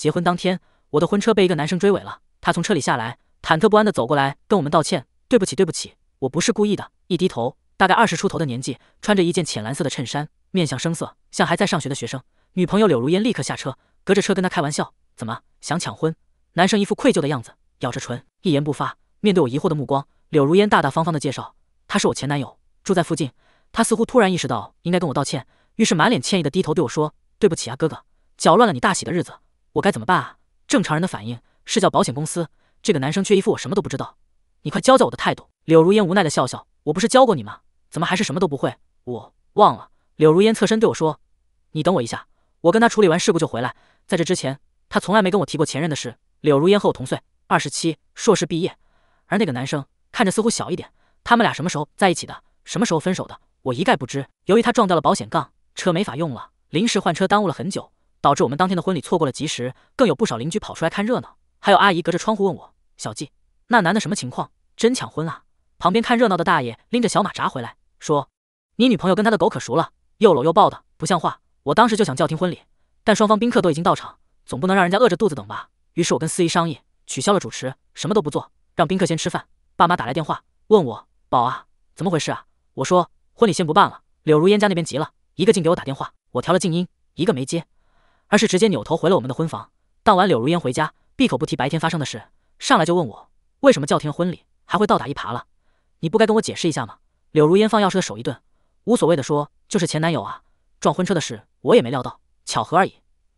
结婚当天，我的婚车被一个男生追尾了，他从车里下来，忐忑不安地走过来跟我们道歉：“对不起，对不起，我不是故意的。”一低头，大概二十出头的年纪，穿着一件浅蓝色的衬衫，面相生涩，像还在上学的学生。女朋友柳如烟立刻下车，隔着车跟他开玩笑：“怎么想抢婚？”男生一副愧疚的样子，咬着唇，一言不发。面对我疑惑的目光，柳如烟大大方方地介绍：“他是我前男友，住在附近。”他似乎突然意识到应该跟我道歉，于是满脸歉意地低头对我说：“对不起啊，哥哥，搅乱了你大喜的日子，我该怎么办啊？”正常人的反应是叫保险公司，这个男生却一副我什么都不知道。你快教教我的态度。柳如烟无奈的笑笑：“我不是教过你吗？怎么还是什么都不会？”我忘了。柳如烟侧身对我说：“你等我一下。”我跟他处理完事故就回来，在这之前，他从来没跟我提过前任的事。柳如烟和我同岁，二十七，硕士毕业，而那个男生看着似乎小一点。他们俩什么时候在一起的？什么时候分手的？我一概不知。由于他撞掉了保险杠，车没法用了，临时换车耽误了很久，导致我们当天的婚礼错过了吉时。更有不少邻居跑出来看热闹，还有阿姨隔着窗户问我：“小季，那男的什么情况？真抢婚啊？”旁边看热闹的大爷拎着小马扎回来，说：“你女朋友跟他的狗可熟了，又搂又抱的，不像话。”我当时就想叫停婚礼，但双方宾客都已经到场，总不能让人家饿着肚子等吧？于是我跟司仪商议，取消了主持，什么都不做，让宾客先吃饭。爸妈打来电话问我：“宝啊，怎么回事啊？”我说：“婚礼先不办了。”柳如烟家那边急了，一个劲给我打电话，我调了静音，一个没接，而是直接扭头回了我们的婚房。当晚，柳如烟回家，闭口不提白天发生的事，上来就问我为什么叫停婚礼，还会倒打一耙了？你不该跟我解释一下吗？柳如烟放钥匙的手一顿，无所谓的说：“就是前男友啊，撞婚车的事。”我也没料到，巧合而已。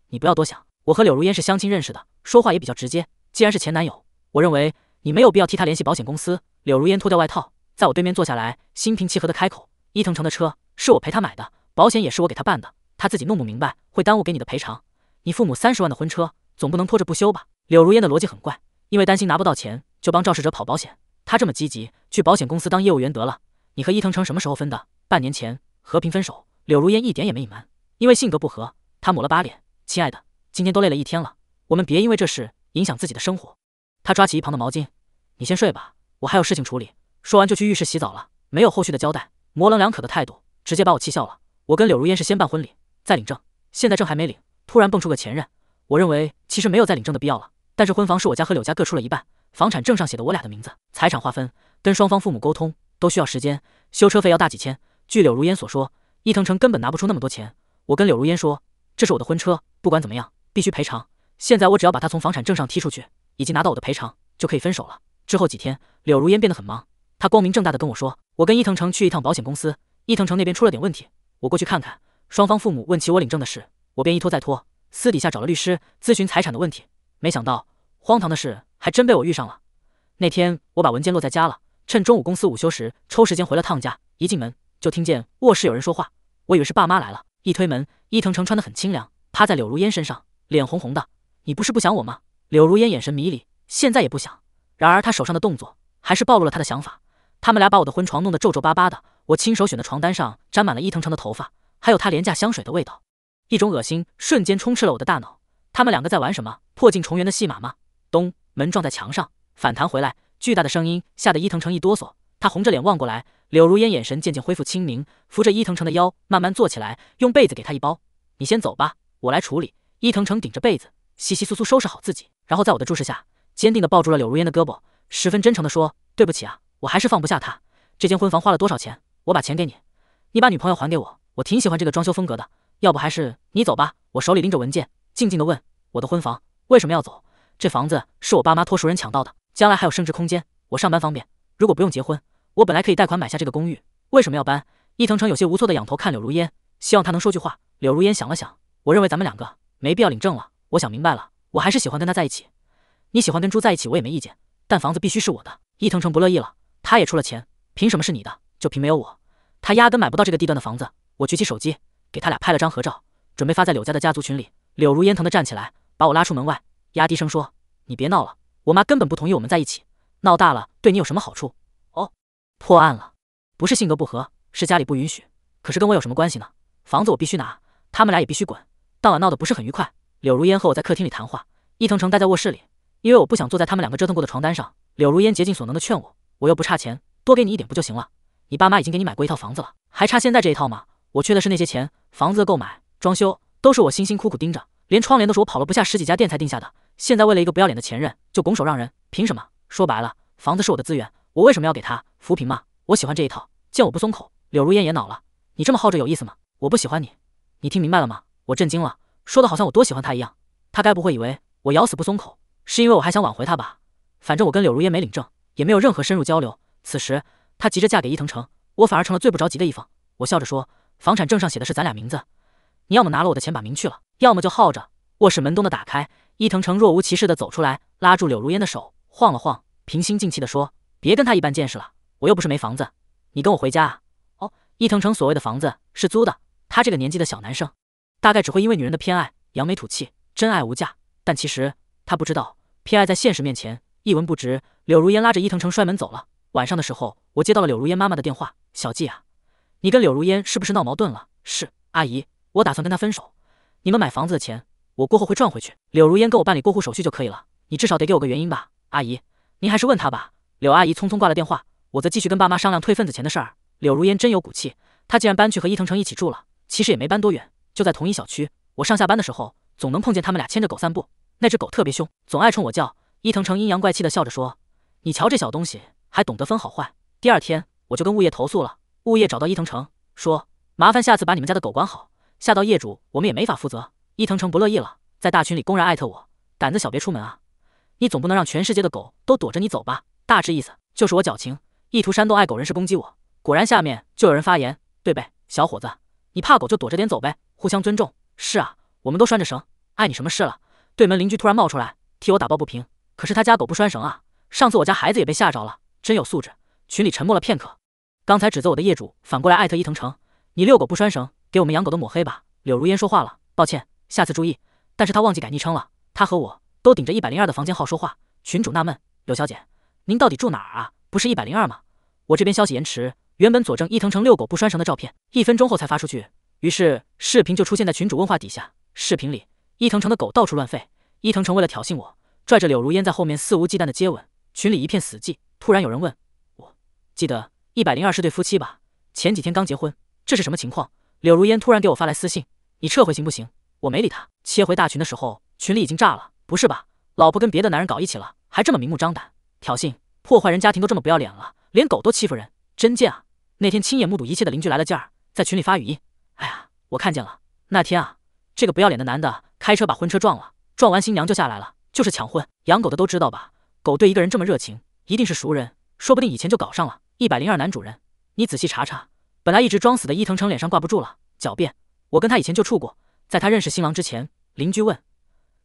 你不要多想，我和柳如烟是相亲认识的，说话也比较直接。既然是前男友，我认为你没有必要替他联系保险公司。柳如烟脱掉外套，在我对面坐下来，心平气和的开口：“伊藤城的车是我陪他买的，保险也是我给他办的，他自己弄不明白，会耽误给你的赔偿。你父母三十万的婚车，总不能拖着不修吧？”柳如烟的逻辑很怪，因为担心拿不到钱，就帮肇事者跑保险。他这么积极，去保险公司当业务员得了。你和伊藤城什么时候分的？半年前和平分手。柳如烟一点也没隐瞒。因为性格不合，他抹了把脸。亲爱的，今天都累了一天了，我们别因为这事影响自己的生活。他抓起一旁的毛巾，你先睡吧，我还有事情处理。说完就去浴室洗澡了，没有后续的交代，模棱两可的态度直接把我气笑了。我跟柳如烟是先办婚礼，再领证，现在证还没领，突然蹦出个前任，我认为其实没有再领证的必要了。但是婚房是我家和柳家各出了一半，房产证上写的我俩的名字，财产划分跟双方父母沟通都需要时间，修车费要大几千。据柳如烟所说，伊藤城根本拿不出那么多钱。我跟柳如烟说：“这是我的婚车，不管怎么样，必须赔偿。现在我只要把他从房产证上踢出去，以及拿到我的赔偿，就可以分手了。”之后几天，柳如烟变得很忙，她光明正大的跟我说：“我跟伊藤城去一趟保险公司，伊藤城那边出了点问题，我过去看看。”双方父母问起我领证的事，我便一拖再拖，私底下找了律师咨询财产的问题。没想到，荒唐的事还真被我遇上了。那天我把文件落在家了，趁中午公司午休时抽时间回了趟家，一进门就听见卧室有人说话，我以为是爸妈来了。一推门，伊藤城穿得很清凉，趴在柳如烟身上，脸红红的。你不是不想我吗？柳如烟眼神迷离，现在也不想。然而他手上的动作还是暴露了他的想法。他们俩把我的婚床弄得皱皱巴巴的，我亲手选的床单上沾满了伊藤城的头发，还有他廉价香水的味道。一种恶心瞬间充斥了我的大脑。他们两个在玩什么破镜重圆的戏码吗？咚，门撞在墙上，反弹回来，巨大的声音吓得伊藤城一哆嗦。他红着脸望过来。柳如烟眼神渐渐恢复清明，扶着伊藤城的腰慢慢坐起来，用被子给他一包。你先走吧，我来处理。伊藤城顶着被子，稀稀疏疏收拾好自己，然后在我的注视下，坚定地抱住了柳如烟的胳膊，十分真诚地说：“对不起啊，我还是放不下他。这间婚房花了多少钱？我把钱给你，你把女朋友还给我。我挺喜欢这个装修风格的，要不还是你走吧。”我手里拎着文件，静静地问：“我的婚房为什么要走？这房子是我爸妈托熟人抢到的，将来还有升值空间，我上班方便。如果不用结婚。”我本来可以贷款买下这个公寓，为什么要搬？伊藤城有些无措的仰头看柳如烟，希望他能说句话。柳如烟想了想，我认为咱们两个没必要领证了。我想明白了，我还是喜欢跟他在一起。你喜欢跟猪在一起，我也没意见，但房子必须是我的。伊藤城不乐意了，他也出了钱，凭什么是你的，就凭没有我？他压根买不到这个地段的房子。我举起手机，给他俩拍了张合照，准备发在柳家的家族群里。柳如烟疼的站起来，把我拉出门外，压低声说：“你别闹了，我妈根本不同意我们在一起，闹大了对你有什么好处？”哦破案了，不是性格不合，是家里不允许。可是跟我有什么关系呢？房子我必须拿，他们俩也必须滚。当晚闹得不是很愉快。柳如烟和我在客厅里谈话，伊藤城待在卧室里，因为我不想坐在他们两个折腾过的床单上。柳如烟竭尽所能的劝我，我又不差钱，多给你一点不就行了？你爸妈已经给你买过一套房子了，还差现在这一套吗？我缺的是那些钱，房子的购买、装修都是我辛辛苦苦盯着。连窗帘都是我跑了不下十几家店才定下的，现在为了一个不要脸的前任就拱手让人，凭什么？说白了，房子是我的资源，我为什么要给他？扶贫嘛，我喜欢这一套。见我不松口，柳如烟也恼了。你这么耗着有意思吗？我不喜欢你，你听明白了吗？我震惊了，说的好像我多喜欢他一样。他该不会以为我咬死不松口，是因为我还想挽回他吧？反正我跟柳如烟没领证，也没有任何深入交流。此时她急着嫁给伊藤城，我反而成了最不着急的一方。我笑着说：“房产证上写的是咱俩名字，你要么拿了我的钱把名去了，要么就耗着。”卧室门咚的打开，伊藤城若无其事的走出来，拉住柳如烟的手，晃了晃，平心静气的说：“别跟他一般见识了，我又不是没房子，你跟我回家啊。”哦，伊藤城所谓的房子是租的。他这个年纪的小男生，大概只会因为女人的偏爱扬眉吐气，真爱无价。但其实他不知道，偏爱在现实面前一文不值。柳如烟拉着伊藤城摔门走了。晚上的时候，我接到了柳如烟妈妈的电话：“小季啊，你跟柳如烟是不是闹矛盾了？”“是，阿姨，我打算跟她分手。你们买房子的钱，我过后会赚回去。柳如烟跟我办理过户手续就可以了。你至少得给我个原因吧，阿姨。您还是问他吧。”柳阿姨匆匆挂了电话，我则继续跟爸妈商量退份子钱的事儿。柳如烟真有骨气，她竟然搬去和伊藤城一起住了。其实也没搬多远，就在同一小区。我上下班的时候，总能碰见他们俩牵着狗散步。那只狗特别凶，总爱冲我叫。伊藤城阴阳怪气的笑着说：“你瞧这小东西。”还懂得分好坏。第二天我就跟物业投诉了，物业找到伊藤城说：“麻烦下次把你们家的狗管好，吓到业主我们也没法负责。”伊藤城不乐意了，在大群里公然艾特我：“胆子小别出门啊！你总不能让全世界的狗都躲着你走吧？”大致意思就是我矫情，意图煽动爱狗人士攻击我。果然下面就有人发言：“对呗，小伙子，你怕狗就躲着点走呗，互相尊重。”是啊，我们都拴着绳，碍你什么事了？对门邻居突然冒出来替我打抱不平，可是他家狗不拴绳啊，上次我家孩子也被吓着了。真有素质！群里沉默了片刻。刚才指责我的业主反过来艾特伊藤城，你遛狗不拴绳，给我们养狗的抹黑吧。柳如烟说话了，抱歉，下次注意。但是他忘记改昵称了，他和我都顶着一百零二的房间号说话。群主纳闷，柳小姐，您到底住哪儿啊？不是一百零二吗？我这边消息延迟，原本佐证伊藤城遛狗不拴绳的照片，一分钟后才发出去，于是视频就出现在群主问话底下。视频里，伊藤城的狗到处乱吠，伊藤城为了挑衅我，拽着柳如烟在后面肆无忌惮的接吻，群里一片死寂。突然有人问我，记得一百零二是对夫妻吧？前几天刚结婚，这是什么情况？柳如烟突然给我发来私信，你撤回行不行？我没理他。切回大群的时候，群里已经炸了。不是吧？老婆跟别的男人搞一起了，还这么明目张胆挑衅，破坏人家庭都这么不要脸了，连狗都欺负人，真贱啊！那天亲眼目睹一切的邻居来了劲儿，在群里发语音。哎呀，我看见了。那天啊，这个不要脸的男的开车把婚车撞了，撞完新娘就下来了，就是抢婚。养狗的都知道吧？狗对一个人这么热情。一定是熟人，说不定以前就搞上了。一百零二男主人，你仔细查查。本来一直装死的伊藤城脸上挂不住了，狡辩：“我跟他以前就处过，在他认识新郎之前。”邻居问：“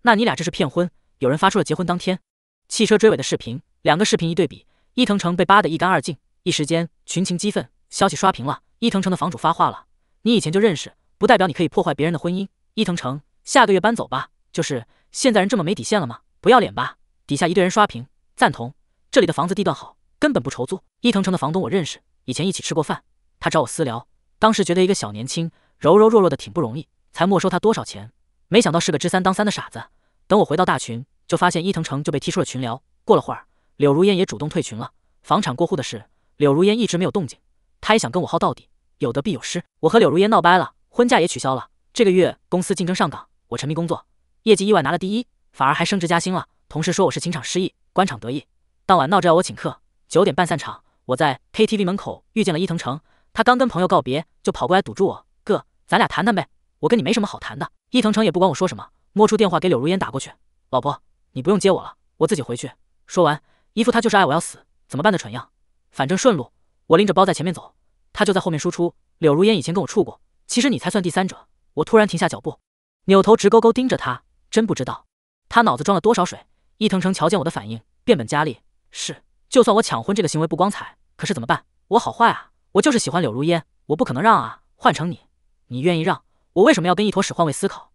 那你俩这是骗婚？”有人发出了结婚当天汽车追尾的视频，两个视频一对比，伊藤城被扒得一干二净，一时间群情激愤，消息刷屏了。伊藤城的房主发话了：“你以前就认识，不代表你可以破坏别人的婚姻。”伊藤城，下个月搬走吧。就是现在人这么没底线了吗？不要脸吧？底下一堆人刷屏赞同。这里的房子地段好，根本不愁租。伊藤城的房东我认识，以前一起吃过饭。他找我私聊，当时觉得一个小年轻柔柔弱弱的挺不容易，才没收他多少钱。没想到是个知三当三的傻子。等我回到大群，就发现伊藤城就被踢出了群聊。过了会儿，柳如烟也主动退群了。房产过户的事，柳如烟一直没有动静。他也想跟我耗到底，有得必有失。我和柳如烟闹掰了，婚假也取消了。这个月公司竞争上岗，我沉迷工作，业绩意外拿了第一，反而还升职加薪了。同事说我是情场失意，官场得意。当晚闹着要我请客，九点半散场。我在 KTV 门口遇见了伊藤城，他刚跟朋友告别，就跑过来堵住我：“哥，咱俩谈谈呗，我跟你没什么好谈的。”伊藤城也不管我说什么，摸出电话给柳如烟打过去：“老婆，你不用接我了，我自己回去。”说完，一副他就是爱我要死怎么办的蠢样。反正顺路，我拎着包在前面走，他就在后面输出：“柳如烟以前跟我处过，其实你才算第三者。”我突然停下脚步，扭头直勾勾盯着他，真不知道他脑子装了多少水。伊藤城瞧见我的反应，变本加厉。是，就算我抢婚这个行为不光彩，可是怎么办？我好坏啊！我就是喜欢柳如烟，我不可能让啊！换成你，你愿意让？我为什么要跟一坨屎换位思考？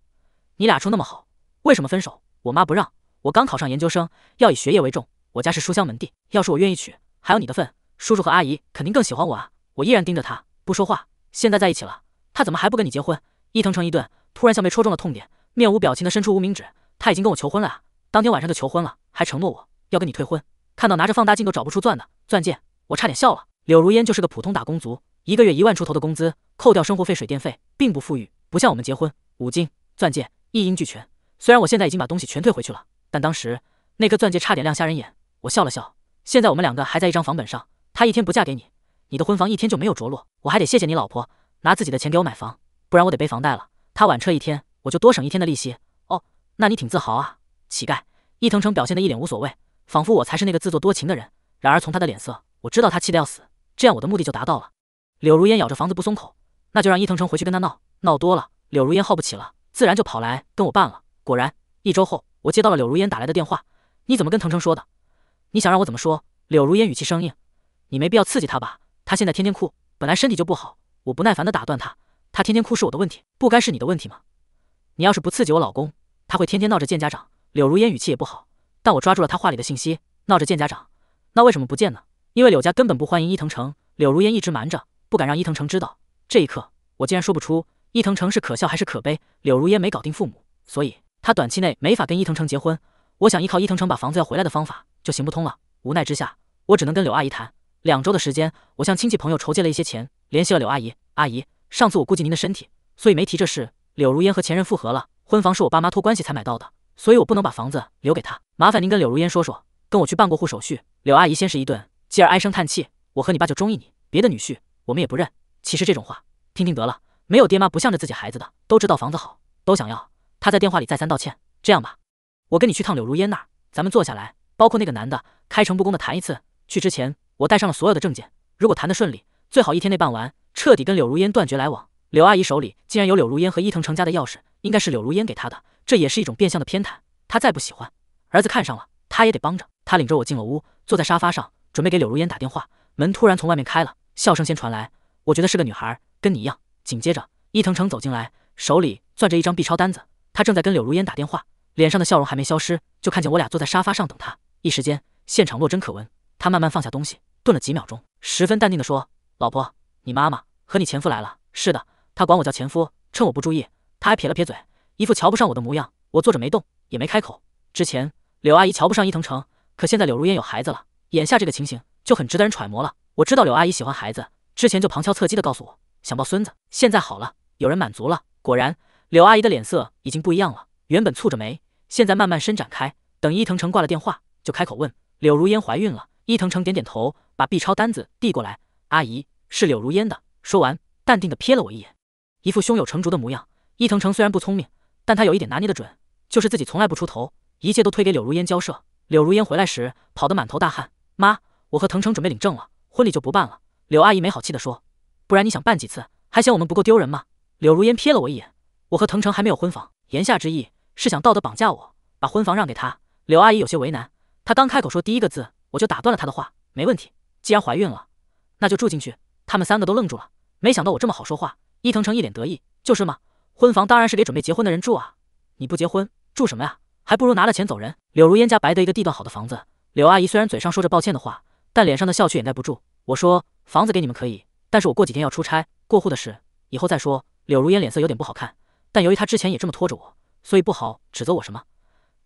你俩处那么好，为什么分手？我妈不让。我刚考上研究生，要以学业为重。我家是书香门第，要是我愿意娶，还有你的份，叔叔和阿姨肯定更喜欢我啊！我依然盯着他不说话。现在在一起了，他怎么还不跟你结婚？伊藤城一顿，突然像被戳中了痛点，面无表情的伸出无名指。他已经跟我求婚了啊！当天晚上就求婚了，还承诺我要跟你退婚。看到拿着放大镜都找不出钻的钻戒，我差点笑了。柳如烟就是个普通打工族，一个月一万出头的工资，扣掉生活费、水电费，并不富裕，不像我们结婚，五金钻戒一应俱全。虽然我现在已经把东西全退回去了，但当时那颗钻戒差点亮瞎人眼。我笑了笑。现在我们两个还在一张房本上，他一天不嫁给你，你的婚房一天就没有着落。我还得谢谢你老婆拿自己的钱给我买房，不然我得背房贷了。他晚撤一天，我就多省一天的利息。哦，那你挺自豪啊，乞丐。伊藤诚表现的一脸无所谓，仿佛我才是那个自作多情的人。然而从他的脸色，我知道他气得要死。这样我的目的就达到了。柳如烟咬着房子不松口，那就让伊藤诚回去跟他闹，闹多了，柳如烟耗不起了，自然就跑来跟我办了。果然，一周后，我接到了柳如烟打来的电话。你怎么跟藤诚说的？你想让我怎么说？柳如烟语气生硬。你没必要刺激他吧？他现在天天哭，本来身体就不好。我不耐烦的打断他。他天天哭是我的问题，不该是你的问题吗？你要是不刺激我老公，他会天天闹着见家长。柳如烟语气也不好，但我抓住了他话里的信息，闹着见家长。那为什么不见呢？因为柳家根本不欢迎伊藤诚。柳如烟一直瞒着，不敢让伊藤诚知道。这一刻，我竟然说不出伊藤诚是可笑还是可悲。柳如烟没搞定父母，所以他短期内没法跟伊藤诚结婚。我想依靠伊藤诚把房子要回来的方法就行不通了。无奈之下，我只能跟柳阿姨谈。两周的时间，我向亲戚朋友筹借了一些钱，联系了柳阿姨。阿姨，上次我顾及您的身体，所以没提这事。柳如烟和前任复合了，婚房是我爸妈托关系才买到的，所以我不能把房子留给他。麻烦您跟柳如烟说说，跟我去办过户手续。柳阿姨先是一顿，继而唉声叹气：“我和你爸就中意你，别的女婿我们也不认。”其实这种话听听得了，没有爹妈不向着自己孩子的，都知道房子好，都想要。他在电话里再三道歉：“这样吧，我跟你去趟柳如烟那儿，咱们坐下来，包括那个男的，开诚布公的谈一次。去之前我带上了所有的证件，如果谈得顺利，最好一天内办完，彻底跟柳如烟断绝来往。柳阿姨手里竟然有柳如烟和伊藤成家的钥匙，应该是柳如烟给他的，这也是一种变相的偏袒。他再不喜欢，儿子看上了，他也得帮着。他领着我进了屋，坐在沙发上，准备给柳如烟打电话，门突然从外面开了，笑声先传来，我觉得是个女孩，跟你一样。紧接着，伊藤诚走进来，手里攥着一张 B 超单子，他正在跟柳如烟打电话，脸上的笑容还没消失，就看见我俩坐在沙发上等他。一时间，现场落针可闻。他慢慢放下东西，顿了几秒钟，十分淡定地说：“老婆，你妈妈和你前夫来了。”“是的。”他管我叫前夫。趁我不注意，他还撇了撇嘴，一副瞧不上我的模样。我坐着没动，也没开口。之前柳阿姨瞧不上伊藤诚，可现在柳如烟有孩子了，眼下这个情形就很值得人揣摩了。我知道柳阿姨喜欢孩子，之前就旁敲侧击的告诉我想抱孙子。现在好了，有人满足了。果然，柳阿姨的脸色已经不一样了，原本蹙着眉，现在慢慢伸展开。等伊藤诚挂了电话，就开口问柳如烟怀孕了。伊藤诚点点头，把 B 超单子递过来。阿姨是柳如烟的。说完，淡定地瞥了我一眼。一副胸有成竹的模样。伊藤诚虽然不聪明，但他有一点拿捏得准，就是自己从来不出头，一切都推给柳如烟交涉。柳如烟回来时跑得满头大汗，妈，我和藤诚准备领证了，婚礼就不办了。柳阿姨没好气地说：“不然你想办几次，还嫌我们不够丢人吗？”柳如烟瞥了我一眼，我和藤诚还没有婚房，言下之意是想道德绑架我，把婚房让给他。柳阿姨有些为难，她刚开口说第一个字，我就打断了她的话：“没问题，既然怀孕了，那就住进去。”他们三个都愣住了，没想到我这么好说话。伊藤诚一脸得意，就是嘛，婚房当然是给准备结婚的人住啊，你不结婚住什么呀？还不如拿了钱走人。柳如烟家白得一个地段好的房子，柳阿姨虽然嘴上说着抱歉的话，但脸上的笑却掩盖不住。我说房子给你们可以，但是我过几天要出差，过户的事以后再说。柳如烟脸色有点不好看，但由于她之前也这么拖着我，所以不好指责我什么。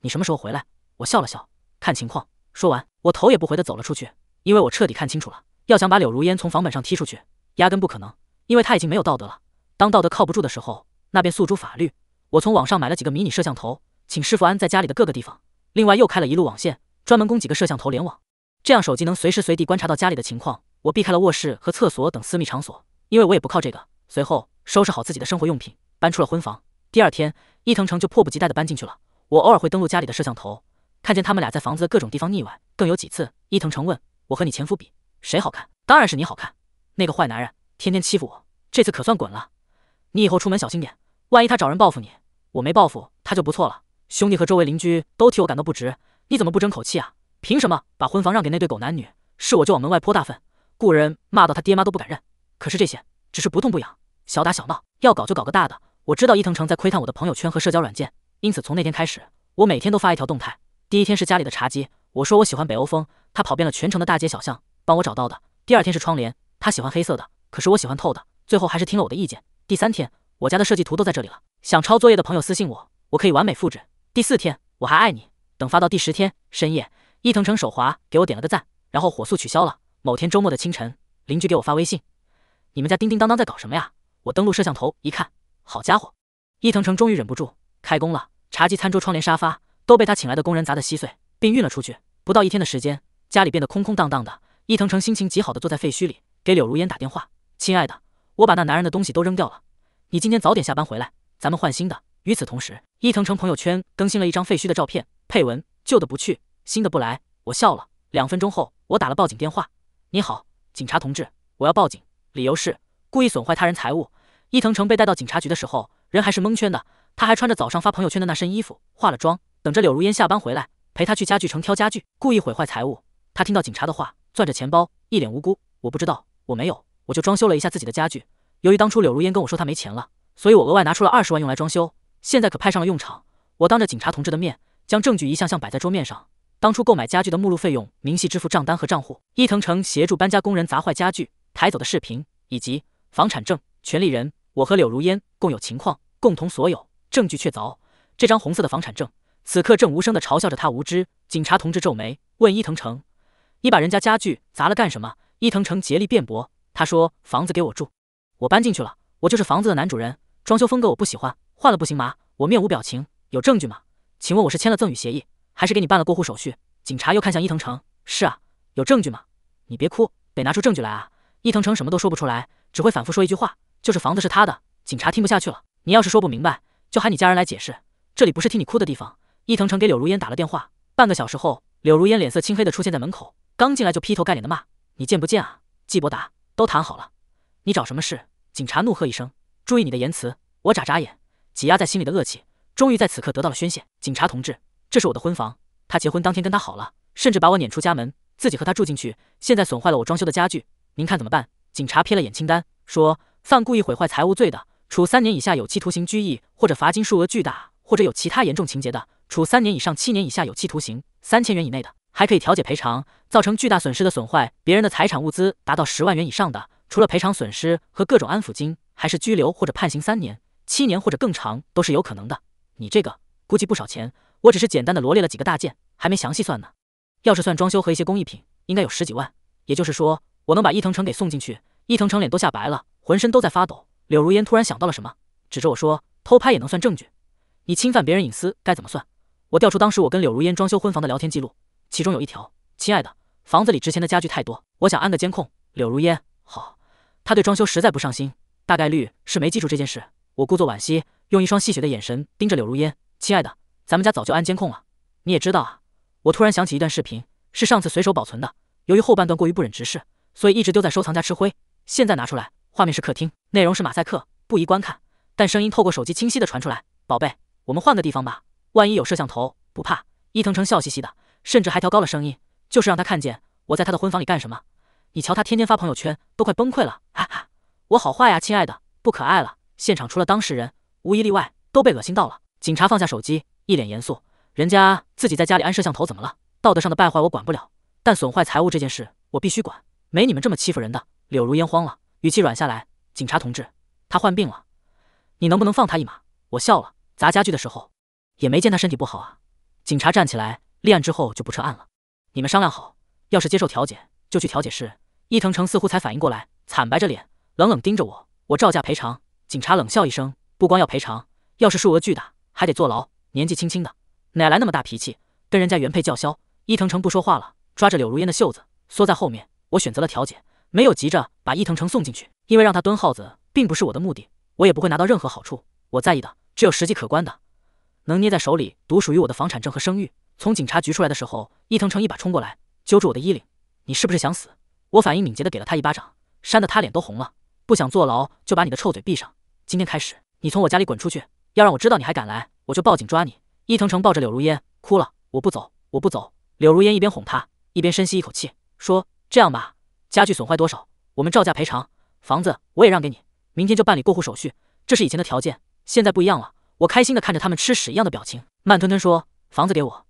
你什么时候回来？我笑了笑，看情况。说完，我头也不回的走了出去，因为我彻底看清楚了，要想把柳如烟从房本上踢出去，压根不可能，因为她已经没有道德了。当道德靠不住的时候，那便诉诸法律。我从网上买了几个迷你摄像头，请师傅安在家里的各个地方。另外又开了一路网线，专门供几个摄像头联网，这样手机能随时随地观察到家里的情况。我避开了卧室和厕所等私密场所，因为我也不靠这个。随后收拾好自己的生活用品，搬出了婚房。第二天，伊藤诚就迫不及待地搬进去了。我偶尔会登录家里的摄像头，看见他们俩在房子的各种地方腻歪。更有几次，伊藤诚问我和你前夫比谁好看，当然是你好看。那个坏男人天天欺负我，这次可算滚了。你以后出门小心点，万一他找人报复你，我没报复他就不错了。兄弟和周围邻居都替我感到不值，你怎么不争口气啊？凭什么把婚房让给那对狗男女？是我就往门外泼大粪，雇人骂到他爹妈都不敢认。可是这些只是不痛不痒，小打小闹，要搞就搞个大的。我知道伊藤诚在窥探我的朋友圈和社交软件，因此从那天开始，我每天都发一条动态。第一天是家里的茶几，我说我喜欢北欧风，他跑遍了全城的大街小巷帮我找到的。第二天是窗帘，他喜欢黑色的，可是我喜欢透的，最后还是听了我的意见。第三天，我家的设计图都在这里了，想抄作业的朋友私信我，我可以完美复制。第四天，我还爱你。等发到第十天深夜，伊藤诚手滑给我点了个赞，然后火速取消了。某天周末的清晨，邻居给我发微信：“你们家叮叮当当在搞什么呀？”我登录摄像头一看，好家伙，伊藤诚终于忍不住开工了。茶几、餐桌、窗帘、沙发都被他请来的工人砸得稀碎，并运了出去。不到一天的时间，家里变得空空荡荡的。伊藤诚心情极好的坐在废墟里，给柳如烟打电话：“亲爱的，我把那男人的东西都扔掉了，你今天早点下班回来，咱们换新的。”与此同时，伊藤诚朋友圈更新了一张废墟的照片，配文：“旧的不去，新的不来。”我笑了。两分钟后，我打了报警电话：“你好，警察同志，我要报警，理由是故意损坏他人财物。”伊藤诚被带到警察局的时候，人还是蒙圈的，他还穿着早上发朋友圈的那身衣服，化了妆，等着柳如烟下班回来陪他去家具城挑家具。故意毁坏财物，他听到警察的话。攥着钱包，一脸无辜。我不知道，我没有，我就装修了一下自己的家具。由于当初柳如烟跟我说她没钱了，所以我额外拿出了二十万用来装修。现在可派上了用场。我当着警察同志的面，将证据一项项摆在桌面上。当初购买家具的目录费用明细支付账单和账户，伊藤诚协助搬家工人砸坏家具抬走的视频，以及房产证、权利人我和柳如烟共有情况，共同所有证据确凿。这张红色的房产证，此刻正无声地嘲笑着他无知。警察同志皱眉问伊藤诚。你把人家家具砸了干什么？伊藤诚竭力辩驳，他说房子给我住，我搬进去了，我就是房子的男主人。装修风格我不喜欢，换了不行吗？我面无表情，有证据吗？请问我是签了赠与协议，还是给你办了过户手续？警察又看向伊藤诚，是啊，有证据吗？你别哭，得拿出证据来啊！伊藤诚什么都说不出来，只会反复说一句话，就是房子是他的。警察听不下去了，你要是说不明白，就喊你家人来解释，这里不是听你哭的地方。伊藤诚给柳如烟打了电话，半个小时后，柳如烟脸色青黑的出现在门口。刚进来就劈头盖脸的骂：“你见不见啊？季伯达，都谈好了，你找什么事？”警察怒喝一声：“注意你的言辞！”我眨眨眼，挤压在心里的恶气终于在此刻得到了宣泄。警察同志，这是我的婚房，他结婚当天跟他好了，甚至把我撵出家门，自己和他住进去，现在损坏了我装修的家具，您看怎么办？警察瞥了眼清单，说：“犯故意毁坏财物罪的，处三年以下有期徒刑、拘役或者罚金，数额巨大或者有其他严重情节的，处三年以上七年以下有期徒刑，三千元以内的。”还可以调解赔偿，造成巨大损失的损坏别人的财产物资达到十万元以上的，除了赔偿损失和各种安抚金，还是拘留或者判刑三年、七年或者更长都是有可能的。你这个估计不少钱，我只是简单的罗列了几个大件，还没详细算呢。要是算装修和一些工艺品，应该有十几万。也就是说，我能把伊藤诚给送进去。伊藤诚脸都吓白了，浑身都在发抖。柳如烟突然想到了什么，指着我说：“偷拍也能算证据？你侵犯别人隐私该怎么算？”我调出当时我跟柳如烟装修婚房的聊天记录。其中有一条，亲爱的，房子里值钱的家具太多，我想安个监控。柳如烟，好，他对装修实在不上心，大概率是没记住这件事。我故作惋惜，用一双戏谑的眼神盯着柳如烟，亲爱的，咱们家早就安监控了，你也知道啊。我突然想起一段视频，是上次随手保存的，由于后半段过于不忍直视，所以一直丢在收藏夹吃灰。现在拿出来，画面是客厅，内容是马赛克，不宜观看，但声音透过手机清晰的传出来。宝贝，我们换个地方吧，万一有摄像头，不怕。伊藤诚笑嘻嘻的。甚至还调高了声音，就是让他看见我在他的婚房里干什么。你瞧他天天发朋友圈，都快崩溃了。哈哈，我好坏呀，亲爱的，不可爱了。现场除了当事人，无一例外都被恶心到了。警察放下手机，一脸严肃：“人家自己在家里安摄像头怎么了？道德上的败坏我管不了，但损坏财物这件事我必须管。没你们这么欺负人的。”柳如烟慌了，语气软下来：“警察同志，他患病了，你能不能放他一马？”我笑了，砸家具的时候也没见他身体不好啊。警察站起来。立案之后就不撤案了，你们商量好，要是接受调解，就去调解室。伊藤诚似乎才反应过来，惨白着脸，冷冷盯着我。我照价赔偿。警察冷笑一声，不光要赔偿，要是数额巨大，还得坐牢。年纪轻轻的，哪来那么大脾气，跟人家原配叫嚣？伊藤诚不说话了，抓着柳如烟的袖子，缩在后面。我选择了调解，没有急着把伊藤诚送进去，因为让他蹲耗子并不是我的目的，我也不会拿到任何好处。我在意的只有实际可观的，能捏在手里独属于我的房产证和声誉。从警察局出来的时候，伊藤诚一把冲过来，揪住我的衣领：“你是不是想死？”我反应敏捷的给了他一巴掌，扇得他脸都红了。不想坐牢，就把你的臭嘴闭上。今天开始，你从我家里滚出去！要让我知道你还敢来，我就报警抓你。伊藤诚抱着柳如烟哭了：“我不走，我不走。”柳如烟一边哄他，一边深吸一口气，说：“这样吧，家具损坏多少，我们照价赔偿。房子我也让给你，明天就办理过户手续。这是以前的条件，现在不一样了。”我开心的看着他们吃屎一样的表情，慢吞吞说：“房子给我。”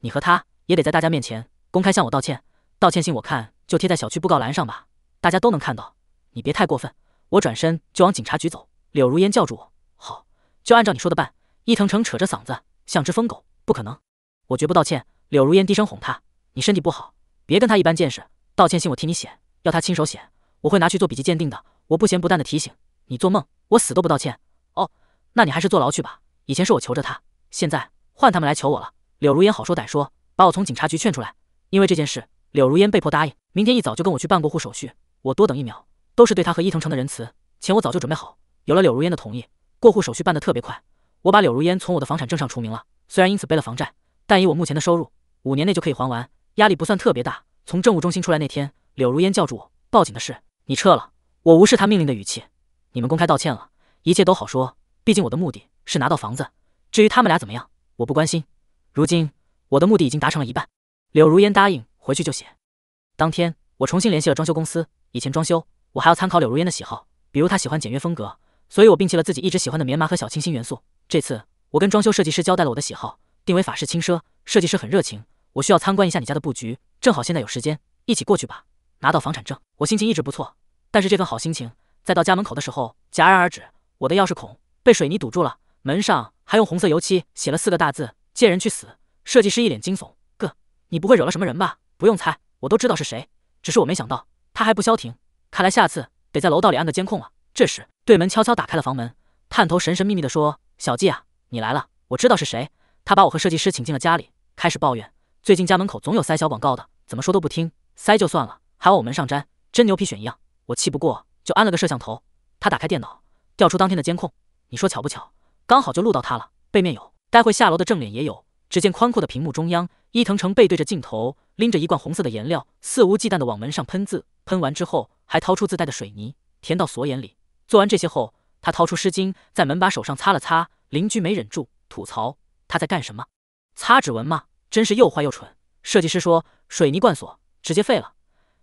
你和他也得在大家面前公开向我道歉，道歉信我看就贴在小区布告栏上吧，大家都能看到。你别太过分。我转身就往警察局走，柳如烟叫住我：“好，就按照你说的办。”伊藤诚扯着嗓子像只疯狗：“不可能，我绝不道歉。”柳如烟低声哄他：“你身体不好，别跟他一般见识。道歉信我替你写，要他亲手写，我会拿去做笔迹鉴定的。我不咸不淡的提醒你：做梦，我死都不道歉。哦，那你还是坐牢去吧。以前是我求着他，现在换他们来求我了。柳如烟好说歹说，把我从警察局劝出来。因为这件事，柳如烟被迫答应明天一早就跟我去办过户手续。我多等一秒，都是对他和伊藤城的仁慈。钱我早就准备好，有了柳如烟的同意，过户手续办得特别快。我把柳如烟从我的房产证上除名了，虽然因此背了房债，但以我目前的收入，五年内就可以还完，压力不算特别大。从政务中心出来那天，柳如烟叫住我，报警的事你撤了。我无视他命令的语气，你们公开道歉了，一切都好说。毕竟我的目的是拿到房子，至于他们俩怎么样，我不关心。如今我的目的已经达成了一半。柳如烟答应回去就写。当天我重新联系了装修公司，以前装修我还要参考柳如烟的喜好，比如她喜欢简约风格，所以我摒弃了自己一直喜欢的棉麻和小清新元素。这次我跟装修设计师交代了我的喜好，定为法式轻奢。设计师很热情，我需要参观一下你家的布局，正好现在有时间，一起过去吧。拿到房产证，我心情一直不错。但是这份好心情，在到家门口的时候戛然而止。我的钥匙孔被水泥堵住了，门上还用红色油漆写了四个大字：“见人去死。”设计师一脸惊悚：“哥，你不会惹了什么人吧？”“不用猜，我都知道是谁。只是我没想到他还不消停，看来下次得在楼道里安个监控了。”这时，对门悄悄打开了房门，探头神神秘秘地说：“小季啊，你来了，我知道是谁。”他把我和设计师请进了家里，开始抱怨：“最近家门口总有塞小广告的，怎么说都不听，塞就算了，还往我门上粘，真牛皮癣一样。”我气不过，就安了个摄像头。他打开电脑，调出当天的监控。你说巧不巧，刚好就录到他了。背面有，待会下楼的正脸也有。只见宽阔的屏幕中央，伊藤诚背对着镜头，拎着一罐红色的颜料，肆无忌惮地往门上喷字。喷完之后，还掏出自带的水泥，填到锁眼里。做完这些后，他掏出湿巾，在门把手上擦了擦。邻居没忍住吐槽：“他在干什么？擦指纹吗？真是又坏又蠢。”设计师说：“水泥灌锁，直接废了。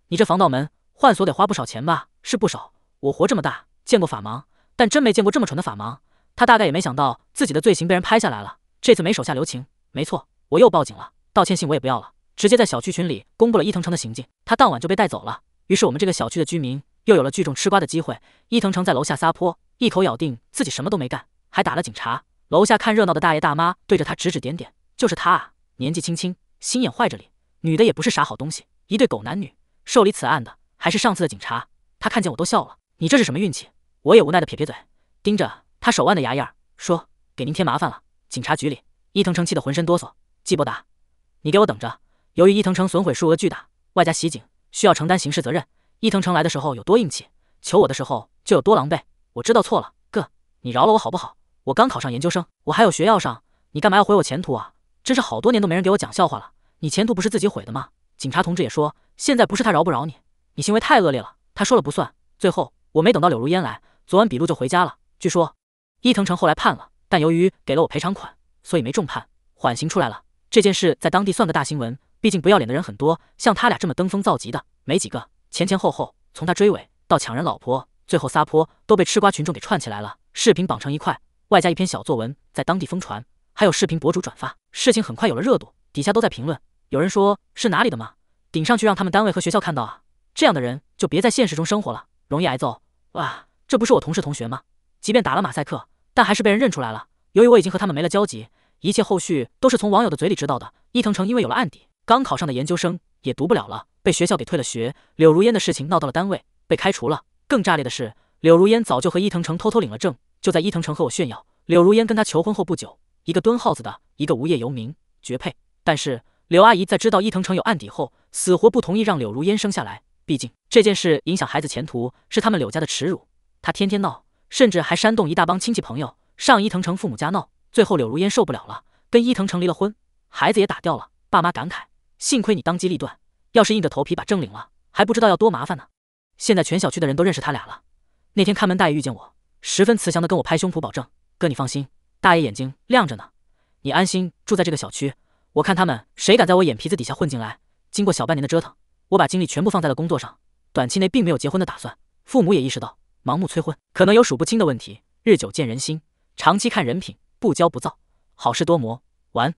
你这防盗门。”换锁得花不少钱吧？是不少。我活这么大见过法盲，但真没见过这么蠢的法盲。他大概也没想到自己的罪行被人拍下来了，这次没手下留情。没错，我又报警了，道歉信我也不要了，直接在小区群里公布了伊藤城的行径。他当晚就被带走了。于是我们这个小区的居民又有了聚众吃瓜的机会。伊藤城在楼下撒泼，一口咬定自己什么都没干，还打了警察。楼下看热闹的大爷大妈对着他指指点点，就是他啊，年纪轻轻，心眼坏着哩。女的也不是啥好东西，一对狗男女受理此案的。还是上次的警察，他看见我都笑了。你这是什么运气？我也无奈的撇撇嘴，盯着他手腕的牙印儿，说：“给您添麻烦了。”警察局里，伊藤诚气得浑身哆嗦。季伯达，你给我等着！由于伊藤诚损毁数额巨大，外加袭警，需要承担刑事责任。伊藤诚来的时候有多硬气，求我的时候就有多狼狈。我知道错了，哥，你饶了我好不好？我刚考上研究生，我还有学要上，你干嘛要毁我前途啊？真是好多年都没人给我讲笑话了。你前途不是自己毁的吗？警察同志也说，现在不是他饶不饶你。你行为太恶劣了，他说了不算。最后我没等到柳如烟来，昨晚笔录就回家了。据说伊藤诚后来判了，但由于给了我赔偿款，所以没重判，缓刑出来了。这件事在当地算个大新闻，毕竟不要脸的人很多，像他俩这么登峰造极的没几个。前前后后，从他追尾到抢人老婆，最后撒泼，都被吃瓜群众给串起来了。视频绑成一块，外加一篇小作文，在当地疯传，还有视频博主转发，事情很快有了热度，底下都在评论。有人说是哪里的吗？顶上去让他们单位和学校看到啊！这样的人就别在现实中生活了，容易挨揍。哇，这不是我同事同学吗？即便打了马赛克，但还是被人认出来了。由于我已经和他们没了交集，一切后续都是从网友的嘴里知道的。伊藤诚因为有了案底，刚考上的研究生也读不了了，被学校给退了学。柳如烟的事情闹到了单位，被开除了。更炸裂的是，柳如烟早就和伊藤诚偷偷领了证。就在伊藤诚和我炫耀柳如烟跟他求婚后不久，一个蹲耗子的，一个无业游民，绝配。但是柳阿姨在知道伊藤诚有案底后，死活不同意让柳如烟生下来。毕竟这件事影响孩子前途，是他们柳家的耻辱。她天天闹，甚至还煽动一大帮亲戚朋友上伊藤诚父母家闹。最后柳如烟受不了了，跟伊藤诚离了婚，孩子也打掉了。爸妈感慨：幸亏你当机立断，要是硬着头皮把证领了，还不知道要多麻烦呢。现在全小区的人都认识他俩了。那天看门大爷遇见我，十分慈祥的跟我拍胸脯保证：“哥，你放心，大爷眼睛亮着呢，你安心住在这个小区。我看他们谁敢在我眼皮子底下混进来。”经过小半年的折腾。我把精力全部放在了工作上，短期内并没有结婚的打算。父母也意识到，盲目催婚可能有数不清的问题。日久见人心，长期看人品，不骄不躁，好事多磨。完。